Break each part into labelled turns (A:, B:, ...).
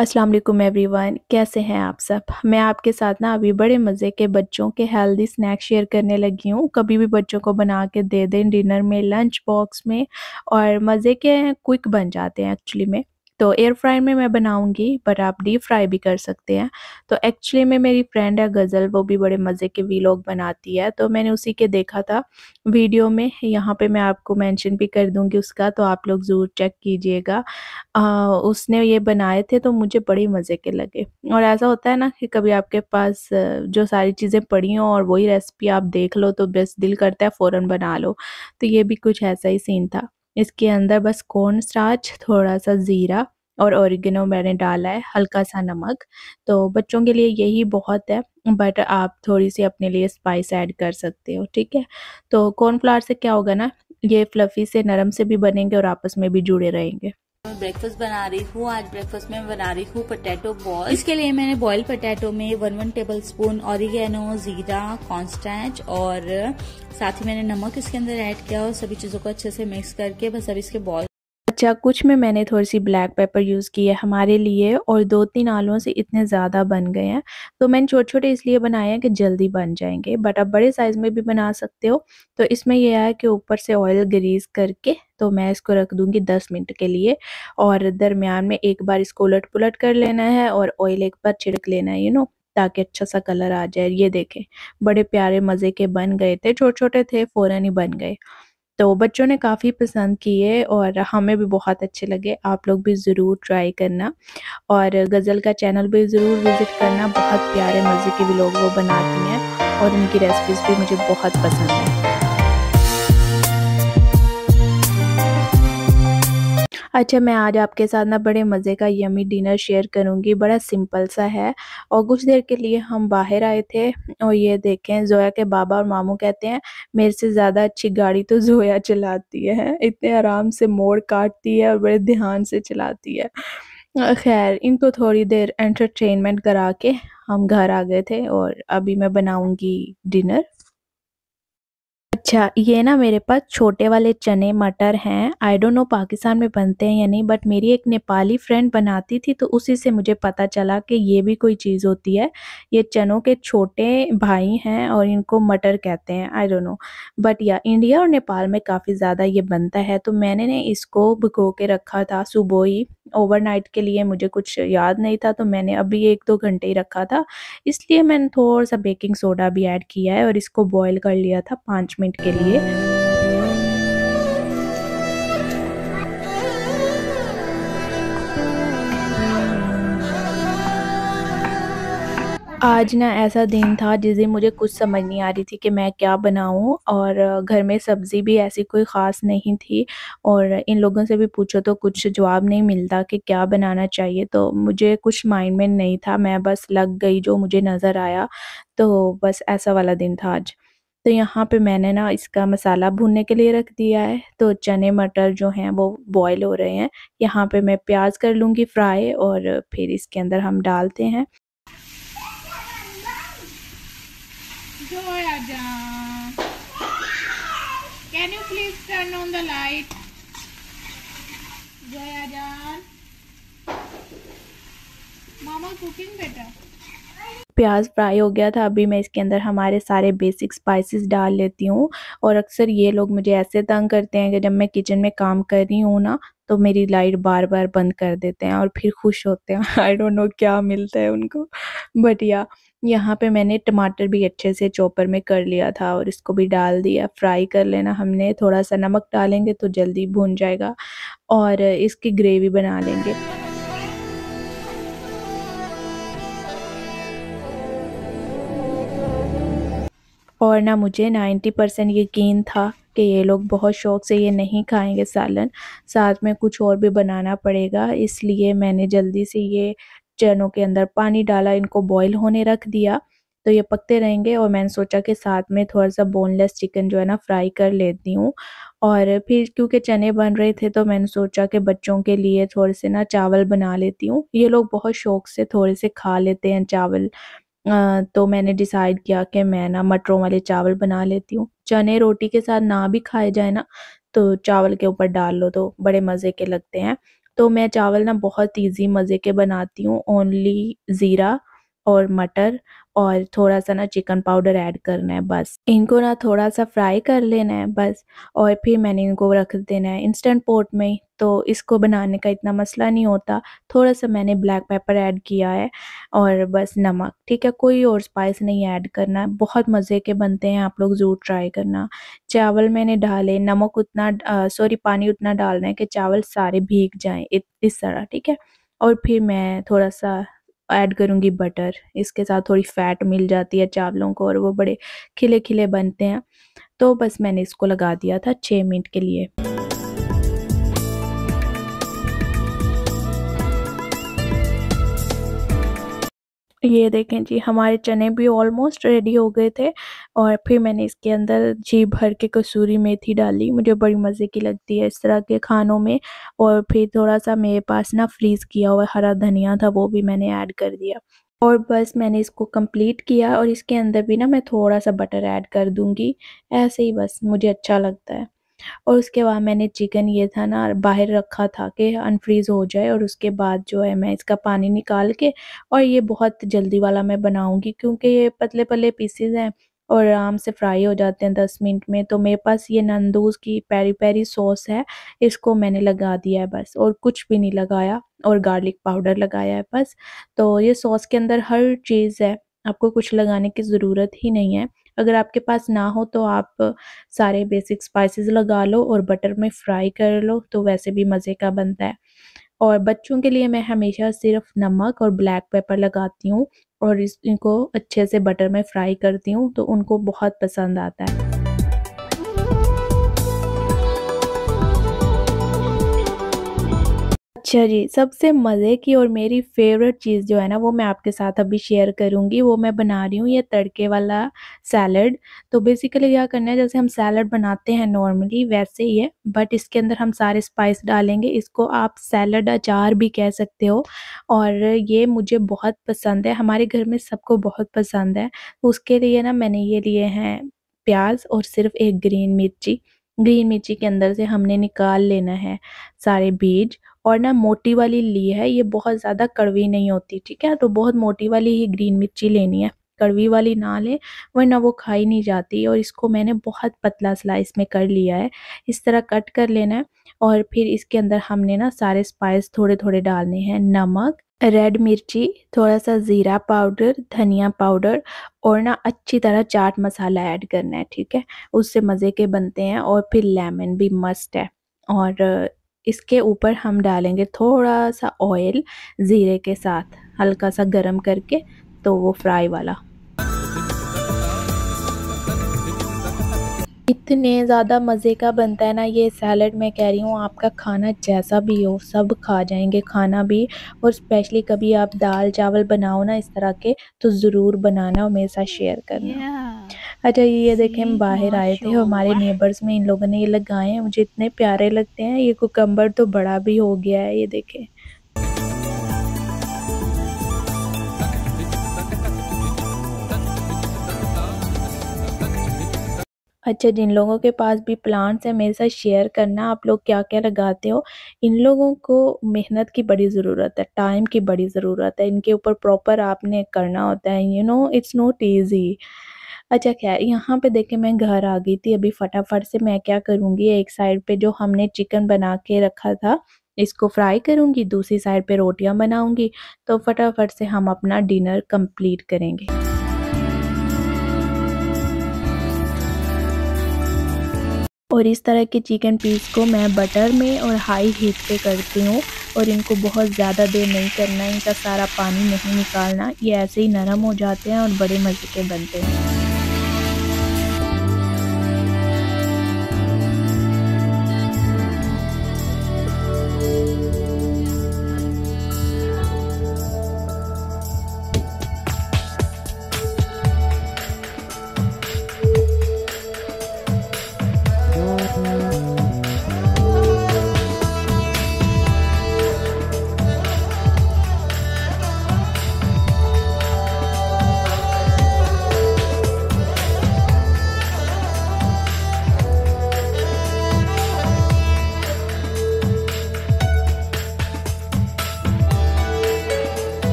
A: अस्सलाम every one कैसे हैं आप सब? मैं आपके साथ ना अभी बड़े मज़े के बच्चों के हेल्दी स्नैक्स शेयर करने लगी हूँ। कभी भी बच्चों को बना के दे दें, डिनर में, लंच बॉक्स में और मज़े के क्विक बन जाते हैं एक्चुअली में। तो एयर फ्राई में मैं बनाऊँगी बट आप डीप फ्राई भी कर सकते हैं। तो एक्चुअली में मेरी फ्रेंड है गज़ल वो भी बड़े मज़े के वीलॉग बनाती है। तो मैंने उसी के देखा था वीडियो में, यहाँ पे मैं आपको मेंशन भी कर दूँगी उसका तो आप लोग ज़रूर चेक कीजिएगा। उसने ये बनाए थे तो मुझे बड़े मज़े के लगे। और ऐसा होता है ना कि कभी आपके पास जो सारी चीज़ें पड़ी हों और वही रेसिपी आप देख लो तो बस दिल करता है फ़ौरन बना लो। तो ये भी कुछ ऐसा ही सीन था। इसके अंदर बस कॉर्न स्टार्च थोड़ा सा ज़ीरा और ओरिगेनो मैंने डाला है हल्का सा नमक। तो बच्चों के लिए यही बहुत है बट आप थोड़ी सी अपने लिए स्पाइस ऐड कर सकते हो, ठीक है? तो कॉर्नफ्लावर से क्या होगा ना, ये फ्लफ़ी से नरम से भी बनेंगे और आपस में भी जुड़े रहेंगे।
B: ब्रेकफास्ट बना रही हूँ। आज ब्रेकफास्ट में बना रही हूँ पोटैटो बॉल इसके लिए मैंने बॉयल पोटैटो में one one tablespoon oregano जीरा कॉन्स्टैच और साथ ही मैंने नमक इसके अंदर ऐड किया और सभी चीज़ों को अच्छे से मिक्स करके बस अब इसके बॉल
A: अच्छा कुछ में मैंने थोड़ी सी ब्लैक पेपर यूज़ की है हमारे लिए और दो तीन आलुओं से इतने ज़्यादा बन गए हैं। तो मैंने छोटे छोटे इसलिए बनाए हैं कि जल्दी बन जाएँगे बट आप बड़े साइज़ में भी बना सकते हो। तो इसमें यह है कि ऊपर से ऑयल ग्रीस करके तो मैं इसको रख दूँगी दस मिनट के लिए और दरमियान में एक बार इसको उलट पुलट कर लेना है और ऑयल एक बार छिड़क लेना है यू नो ताकि अच्छा सा कलर आ जाए। ये देखें, बड़े प्यारे मज़े के बन गए थे छोटे छोटे थे, फ़ौरन ही बन गए। तो बच्चों ने काफ़ी पसंद किए और हमें भी बहुत अच्छे लगे। आप लोग भी ज़रूर ट्राई करना और गज़ल का चैनल भी ज़रूर विज़िट करना। बहुत प्यारे मज़े के भी लोग वो बनाती हैं और उनकी रेसिपीज़ भी मुझे बहुत पसंद है। अच्छा मैं आज आपके साथ ना बड़े मज़े का यमी डिनर शेयर करूँगी। बड़ा सिंपल सा है और कुछ देर के लिए हम बाहर आए थे और ये देखें, जोया के बाबा और मामू कहते हैं, मेरे से ज़्यादा अच्छी गाड़ी तो जोया चलाती है, इतने आराम से मोड़ काटती है और बड़े ध्यान से चलाती है। खैर, इनको थोड़ी देर एंटरटेनमेंट करा के हम घर आ गए थे और अभी मैं बनाऊँगी डिनर। अच्छा ये ना मेरे पास छोटे वाले चने, मटर हैं। आई डोंट नो पाकिस्तान में बनते हैं या नहीं बट मेरी एक नेपाली फ्रेंड बनाती थी तो उसी से मुझे पता चला कि ये भी कोई चीज़ होती है। ये चनों के छोटे भाई हैं और इनको मटर कहते हैं आई डोंट नो बट या इंडिया और नेपाल में काफ़ी ज़्यादा ये बनता है तो मैंने ने इसको भिगो के रखा था सुबह ही ओवरनाइट के लिए मुझे कुछ याद नहीं था तो मैंने अभी एक दो घंटे ही रखा था। इसलिए मैंने थोड़ा सा बेकिंग सोडा भी ऐड किया है और इसको बॉईल कर लिया था पाँच मिनट के लिए। आज ना ऐसा दिन था जिस दिन मुझे कुछ समझ नहीं आ रही थी कि मैं क्या बनाऊँ और घर में सब्ज़ी भी ऐसी कोई ख़ास नहीं थी और इन लोगों से भी पूछो तो कुछ जवाब नहीं मिलता कि क्या बनाना चाहिए तो मुझे कुछ माइंड में नहीं था। मैं बस लग गई जो मुझे नज़र आया तो बस ऐसा वाला दिन था आज। तो यहाँ पे मैंने ना इसका मसाला भूनने के लिए रख दिया है। तो चने मटर जो हैं वो बॉईल हो रहे हैं। यहाँ पे मैं प्याज कर लूँगी फ्राई और फिर इसके अंदर हम डालते हैं।
C: Can you please.
A: प्याज फ्राई हो गया था, अभी मैं इसके अंदर हमारे सारे बेसिक स्पाइसेस डाल लेती हूँ। और अक्सर ये लोग मुझे ऐसे तंग करते हैं कि जब मैं किचन में काम कर रही हूँ ना तो मेरी लाइट बार बार बंद कर देते हैं और फिर खुश होते हैं। आई डोंट नो क्या मिलता है उनको। बट या यहाँ पे मैंने टमाटर भी अच्छे से चॉपर में कर लिया था और इसको भी डाल दिया। फ्राई कर लेना। हमने थोड़ा सा नमक डालेंगे तो जल्दी भून जाएगा और इसकी ग्रेवी बना लेंगे। और ना मुझे 90 परसेंट यकीन था कि ये लोग बहुत शौक़ से ये नहीं खाएँगे सालन। साथ में कुछ और भी बनाना पड़ेगा, इसलिए मैंने जल्दी से ये चनों के अंदर पानी डाला, इनको बॉईल होने रख दिया। तो ये पकते रहेंगे और मैंने सोचा कि साथ में थोड़ा सा बोनलेस चिकन जो है ना फ्राई कर लेती हूँ। और फिर क्योंकि चने बन रहे थे तो मैंने सोचा कि बच्चों के लिए थोड़े से ना चावल बना लेती हूँ। ये लोग बहुत शौक से थोड़े से खा लेते हैं चावल। तो मैंने डिसाइड किया कि मैं ना मटरों वाले चावल बना लेती हूँ। चने रोटी के साथ ना भी खाए जाए ना तो चावल के ऊपर डाल लो तो बड़े मज़े के लगते हैं। तो मैं चावल ना बहुत ईज़ी मज़े के बनाती हूँ। ओनली ज़ीरा और मटर और थोड़ा-सा ना चिकन पाउडर ऐड करना है बस। इनको ना थोड़ा-सा फ्राई कर लेना है बस और फिर मैंने इनको रख देना है इंस्टेंट पोट में तो इसको बनाने का इतना मसला नहीं होता। थोड़ा-सा मैंने ब्लैक पेपर ऐड किया है और बस नमक, ठीक है? कोई और स्पाइस नहीं ऐड करना, बहुत मज़े के बनते हैं, आप लोग ज़रूर ट्राई करना। चावल मैंने डाले, नमक उतना सॉरी पानी उतना डालना है कि चावल सारे भीग जाएँ इस तरह, ठीक है? और फिर मैं थोड़ा-सा ऐड करूँगी बटर, इसके साथ थोड़ी फैट मिल जाती है चावलों को और वो बड़े खिले-खिले बनते हैं। तो बस मैंने इसको लगा दिया था छः मिनट के लिए। ये देखें जी, हमारे चने भी ऑलमोस्ट रेडी हो गए थे और फिर मैंने इसके अंदर जी भर के कसूरी मेथी डाली, मुझे बड़ी मज़े की लगती है इस तरह के खानों में और फिर थोड़ा-सा मेरे पास ना फ्रीज़ किया हुआ हरा धनिया था, वो भी मैंने ऐड कर दिया और बस मैंने इसको कंप्लीट किया और इसके अंदर भी ना मैं थोड़ा-सा बटर ऐड कर दूँगी, ऐसे ही बस मुझे अच्छा लगता है। और उसके बाद मैंने चिकन ये था ना बाहर रखा था कि अनफ्रीज़ हो जाए और उसके बाद जो है मैं इसका पानी निकाल के और ये बहुत जल्दी वाला मैं बनाऊँगी क्योंकि ये पतले-पतले पीसेज़ हैं और आराम से फ्राई हो जाते हैं 10 मिनट में। तो मेरे पास ये नंदूज़ की पेरी-पेरी सॉस है, इसको मैंने लगा दिया है बस और कुछ भी नहीं लगाया और गार्लिक पाउडर लगाया है बस। तो ये सॉस के अंदर हर चीज़ है, आपको कुछ लगाने की ज़रूरत ही नहीं है। अगर आपके पास ना हो तो आप सारे बेसिक स्पाइसेस लगा लो और बटर में फ्राई कर लो तो वैसे भी मज़े का बनता है। और बच्चों के लिए मैं हमेशा सिर्फ़ नमक और ब्लैक पेपर लगाती हूँ और इस इनको अच्छे से बटर में फ्राई करती हूँ तो उनको बहुत पसंद आता है। अच्छा जी, सबसे मज़े की और मेरी फ़ेवरेट चीज़ जो है ना वो मैं आपके साथ अभी शेयर करूँगी, वो मैं बना रही हूँ ये तड़के वाला सैलड। तो बेसिकली क्या करना है जैसे हम सैलड बनाते हैं नॉर्मली वैसे ही है, बट इसके अंदर हम सारे स्पाइस डालेंगे, इसको आप सैलड अचार भी कह सकते हो और ये मुझे बहुत पसंद है, हमारे घर में सबको बहुत पसंद है। उसके लिए ना मैंने ये लिए हैं प्याज़ और सिर्फ़ एक ग्रीन मिर्ची, ग्रीन मिर्ची के अंदर से हमने निकाल लेना है सारे बीज और ना मोटी वाली ली है, ये बहुत ज़्यादा कड़वी नहीं होती, ठीक है? तो बहुत मोटी वाली ही ग्रीन मिर्ची लेनी है, कड़वी वाली ना लें वरना वो खाई नहीं जाती और इसको मैंने बहुत पतला स्लाइस में कर लिया है। इस तरह कट कर लेना है और फिर इसके अंदर हमने ना सारे स्पाइस थोड़े-थोड़े डालने हैं, नमक, रेड मिर्ची, थोड़ा-सा ज़ीरा पाउडर, धनिया पाउडर और ना अच्छी तरह चाट मसाला ऐड करना है, ठीक है? उससे मज़े के बनते हैं और फिर लेमन भी मस्ट है और इसके ऊपर हम डालेंगे थोड़ा-सा ऑयल ज़ीरे के साथ हल्का-सा गरम करके तो वो फ्राई वाला। इतने ज़्यादा मज़े का बनता है ना ये सैलड मैं कह रही हूँ आपका खाना जैसा भी हो, सब खा जाएँगे, खाना भी और स्पेशली कभी आप दाल चावल बनाओ ना इस तरह के तो ज़रूर बनाना और मेरे साथ शेयर करना। अच्छा ये देखें हम बाहर आए थे हमारे नेबर्स में इन लोगों ने ये लगाए हैं मुझे इतने प्यारे लगते हैं ये कुकम्बर तो बड़ा भी हो गया है ये देखें। अच्छा जिन लोगों के पास भी प्लांट्स हैं मेरे साथ शेयर करना आप लोग क्या-क्या लगाते हो। इन लोगों को मेहनत की बड़ी ज़रूरत है, टाइम की बड़ी ज़रूरत है, इनके ऊपर प्रॉपर आपने करना होता है you know it's not easy. अच्छा ख़ैर यहाँ पे देखे मैं घर आ गई थी अभी फटाफट से मैं क्या करूँगी एक साइड पे जो हमने चिकन बना के रखा था इसको फ्राई करूँगी, दूसरी साइड पे रोटियाँ बनाऊँगी तो फटाफट से हम अपना डिनर कंप्लीट करेंगे। और इस तरह के चिकन पीस को मैं बटर में और हाई हीट पे करती हूँ और इनको बहुत ज़्यादा देर नहीं करना इनका सारा पानी नहीं निकालना ये ऐसे ही नरम हो जाते हैं और बड़े मज़े के बनते हैं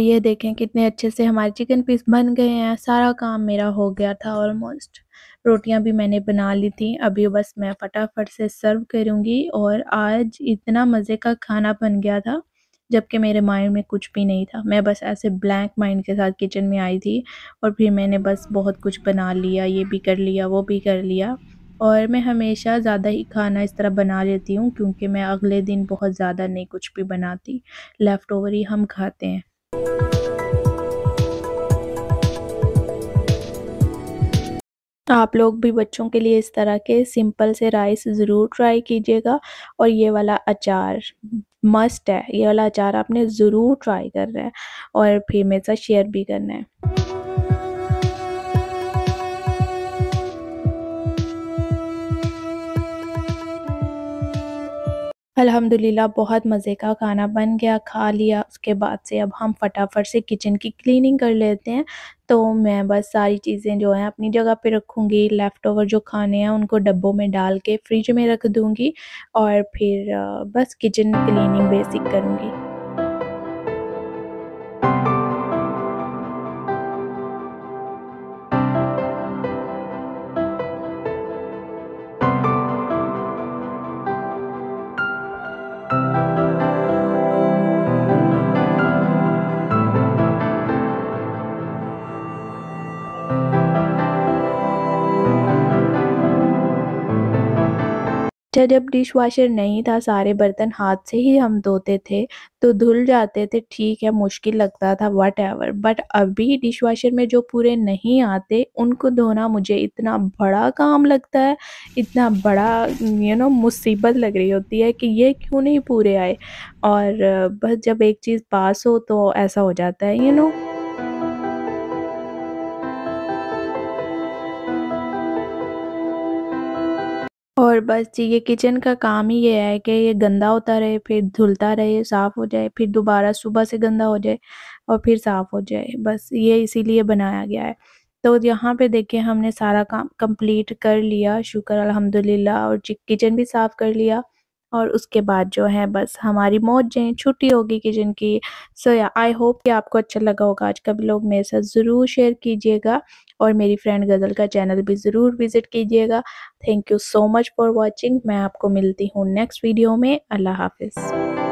A: ये देखें कितने अच्छे से हमारे चिकन पीस बन गए हैं। सारा काम मेरा हो गया था ऑलमोस्ट रोटियाँ भी मैंने बना ली थी। अभी बस मैं फटाफट से सर्व करूँगी और आज इतना मज़े का खाना बन गया था, जबकि मेरे माइंड में कुछ भी नहीं था। मैं बस ऐसे ब्लैंक माइंड के साथ किचन में आई थी और फिर मैंने बस बहुत कुछ बना लिया, ये भी कर लिया, वो भी कर लिया। और मैं हमेशा ज़्यादा ही खाना इस तरह बना लेती हूँ, क्योंकि मैं अगले दिन बहुत ज़्यादा नहीं कुछ भी बनाती। लेफ़्ट ओवर ही हम खाते हैं। आप लोग भी बच्चों के लिए इस तरह के सिंपल से राइस ज़रूर ट्राई कीजिएगा और ये वाला अचार मस्ट है, ये वाला अचार आपने ज़रूर ट्राई करना है और फिर मेरे साथ शेयर भी करना है। अल्हम्दुलिल्लाह, बहुत मज़े का खाना बन गया, खा लिया। उसके बाद से अब हम फटाफट से किचन की क्लीनिंग कर लेते हैं। तो मैं बस सारी चीज़ें जो हैं अपनी जगह पे रखूँगी। लेफ़्ट ओवर जो खाने हैं, उनको डब्बों में डाल के फ्रिज में रख दूँगी और फिर बस किचन क्लीनिंग बेसिक करूँगी। अच्छा जब डिश वॉशर नहीं था, सारे बर्तन हाथ से ही हम धोते थे तो धुल जाते थे, ठीक है, मुश्किल लगता था वट एवर बट अभी डिश वॉशर में जो पूरे नहीं आते, उनको धोना मुझे इतना बड़ा काम लगता है, इतना बड़ा यू नो मुसीबत लग रही होती है कि ये क्यों नहीं पूरे आए? और, बस जब एक चीज़ पास हो तो ऐसा हो जाता है यू नो और बस ये किचन का काम ही ये है कि ये गंदा होता रहे, फिर धुलता रहे, साफ़ हो जाए, फिर दोबारा सुबह से गंदा हो जाए और फिर साफ़ हो जाए। बस ये इसीलिए बनाया गया है। तो यहाँ पे देखिए हमने सारा काम कंप्लीट कर लिया, शुक्र अल्हम्दुलिल्लाह और किचन भी साफ़ कर लिया। और उसके बाद जो है बस हमारी मौत मौजें छुट्टी होगी कि जिनकी। सो या आई होप कि आपको अच्छा लगा होगा। आज का ब्लॉग मेरे साथ ज़रूर शेयर कीजिएगा और मेरी फ्रेंड गज़ल का चैनल भी ज़रूर विज़िट कीजिएगा। Thank you so much for watching मैं आपको मिलती हूँ नेक्स्ट वीडियो में। अल्लाह हाफिज़।